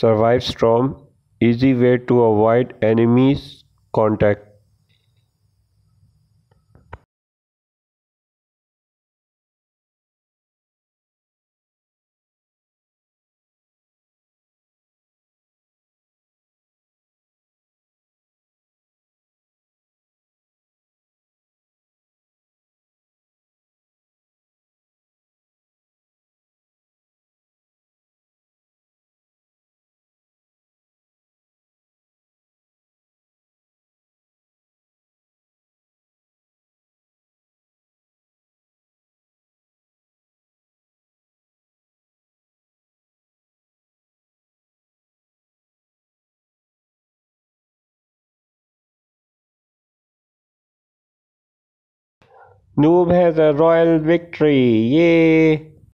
survive storm easy way to avoid enemies contact Noob has a royal victory! Yay!